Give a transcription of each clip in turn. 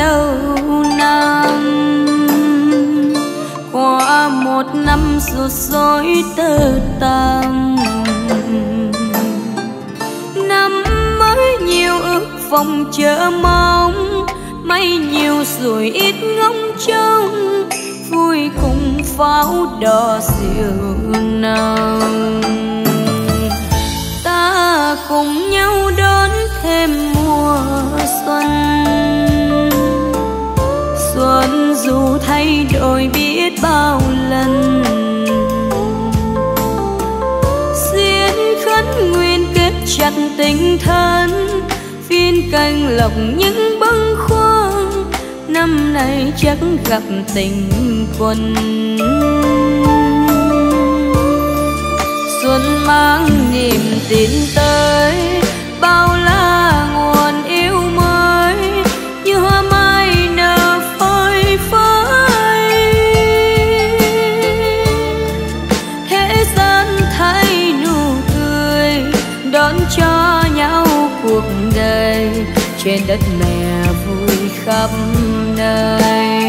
đầu năm qua một năm rụt rối tơ tằm năm mới nhiều ước vọng chờ mong, may nhiều rồi ít ngóng trông. Vui cùng pháo đỏ rượu nồng ta cùng nhau đón thêm mùa xuân. Ôi biết bao lần. Xiên khấn nguyên kết chặt tình thân, phiên canh lọc những bâng khuâng. Năm nay chắc gặp tình quân xuân mang niềm tin tới, bao la trên đất mẹ vui khắp nơi.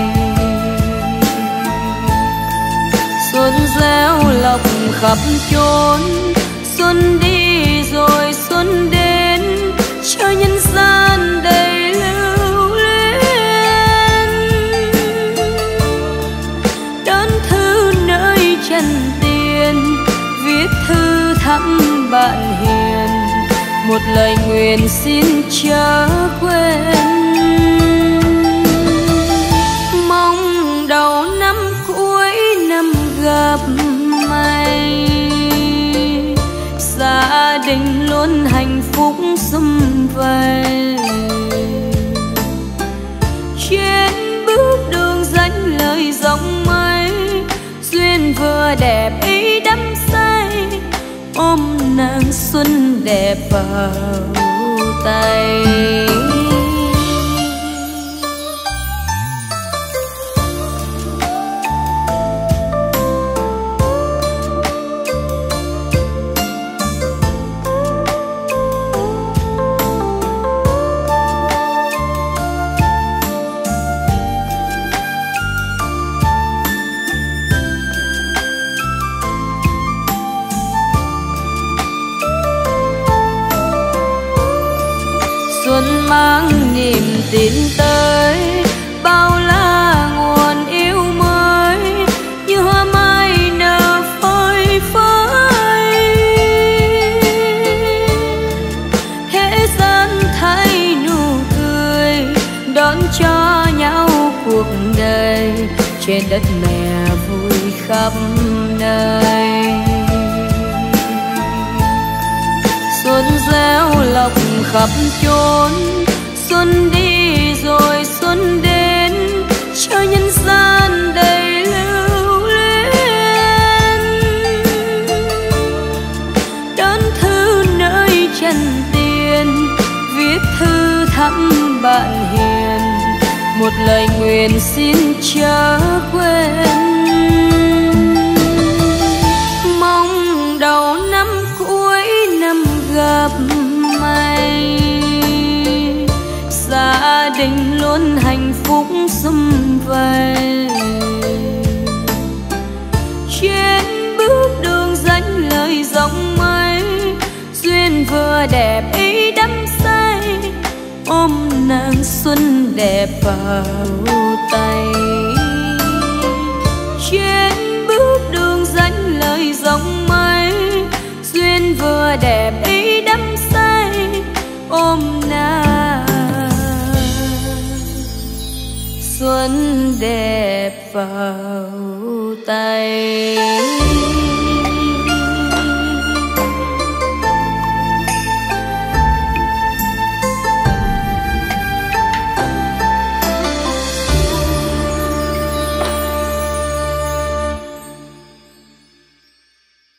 Xuân gieo lộc khắp chốn xuân đi một lời nguyện xin chớ quên. Mong đầu năm cuối năm gặp may, gia đình luôn hạnh phúc sum vầy. Trên bước đường danh lời dòng mây, duyên vừa đẹp nắng nàng xuân đẹp vào tay. Mang niềm tin tới. Bao la nguồn yêu mới, như hoa mai nở phơi phới. Thế gian thay nụ cười, đón cho nhau cuộc đời. Trên đất mẹ vui khắp nơi. Xuân reo lộc khắp chốn. Xuân đi rồi xuân đến, cho nhân gian đầy lưu luyến. Đón thư nơi chân tiền, viết thư thăm bạn hiền. Một lời nguyện xin chớ quên. Ôm nàng xuân đẹp vào tay. Trên bước đường danh lời dòng mây, duyên vừa đẹp ý đắm say ôm nàng. Xuân đẹp vào tay.